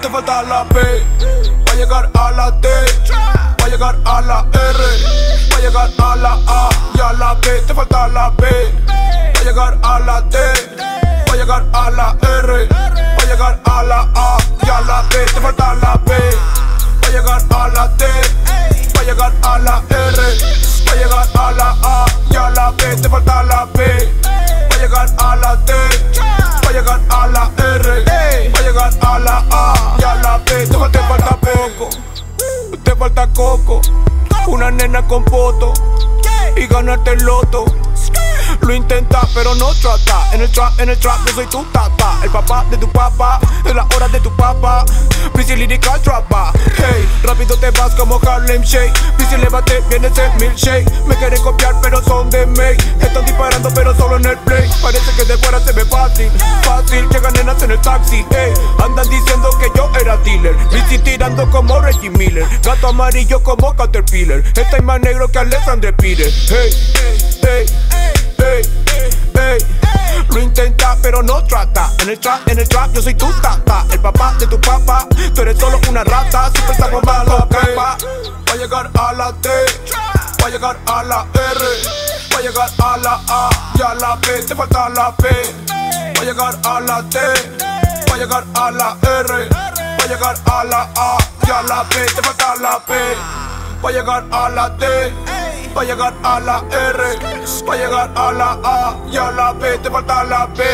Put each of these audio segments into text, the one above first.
Te falta la B, va a llegar a la D, va a llegar a la R, va a llegar a la A y a la B. Te falta la B, va a llegar a la D, va a llegar a la R, va a llegar a la A y a la B. Te falta la B, va a llegar a la D, va a llegar a la R, va a llegar a la A y a la B. Te falta la B, a la A y a la B. Te te falta poco, te falta coco, una nena con poto y ganarte el loto. Lo intenta, pero no trata. En el trap, en el trap, yo soy tu tata. El papá de tu papá, es la hora de tu papá. Busy lyrical trapa. Hey, rápido te vas como Harlem Shake. Busy levante, viene ese milkshake. Me quieren copiar, pero son de May. Están disparando, pero solo en el play. Parece que de fuera se ve fácil. Fácil, llegan nenas en el taxi. Hey, andan diciendo que yo era dealer. Busy tirando como Reggie Miller. Gato amarillo como Caterpillar. Está más negro que Alexandre Pires. Hey, hey, hey, hey. Intenta, pero no trata. En el trap, en el trap, yo soy tu tata. El papá de tu papá, tú eres solo una rata. Siempre estamos mal, capa. Va a llegar a la D, va a llegar a la R, va a llegar a la A y a la B. Te falta la B, va a llegar a la D, va a llegar a la R, va a llegar a la A y a la B. Te falta la B, va a llegar a la D. Va a llegar a la R, va a llegar a la A y a la B, te falta la B.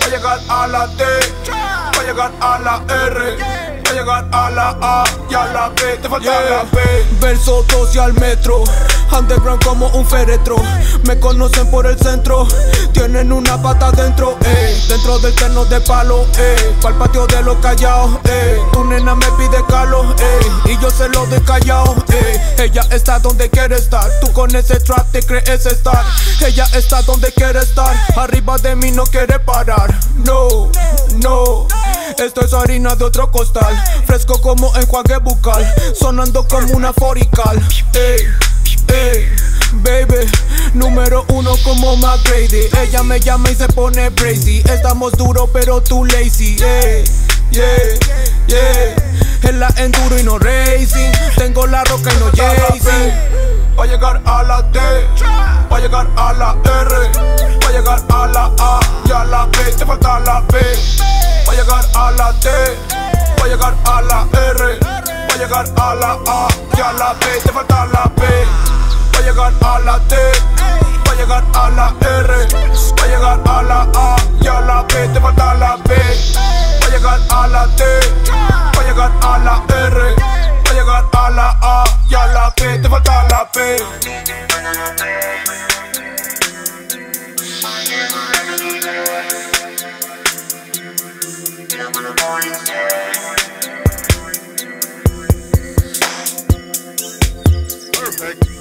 Va a llegar a la D, va a llegar a la R, va a llegar a la A y a la B, te falta la B. Verso 12 al metro, underground como un féretro. Me conocen por el centro, tienen una pata dentro, ey. Dentro del terno de palo, ey. Pa'l patio de los callados, ey. Tu nena me pide calo, ey. Y yo se lo doy callao, ey. Ella está donde quiere estar. Tú con ese trap te crees estar. Ella está donde quiere estar. Arriba de mí no quiere parar. No, no. Esto es harina de otro costal. Fresco como enjuague bucal. Sonando como una forical. Ey, ey, baby. Número uno como McGrady. Ella me llama y se pone crazy. Estamos duro pero tú lazy. Ey, yeah, yeah. En la enduro y no racing. Tengo la roca y no Jay-Z. Va a llegar a la D, va a llegar a la R, va a llegar a la A y a la B. Te falta la B. Va a llegar a la D, va a llegar a la R, va a llegar a la A y a la B. Te falta la B. llegar a la T, va a llegar a la R, va a llegar a la A y a la B, te falta la B. Va a llegar a la T, va a llegar a la R, va a llegar a la A y a la B, te falta la B. Perfect.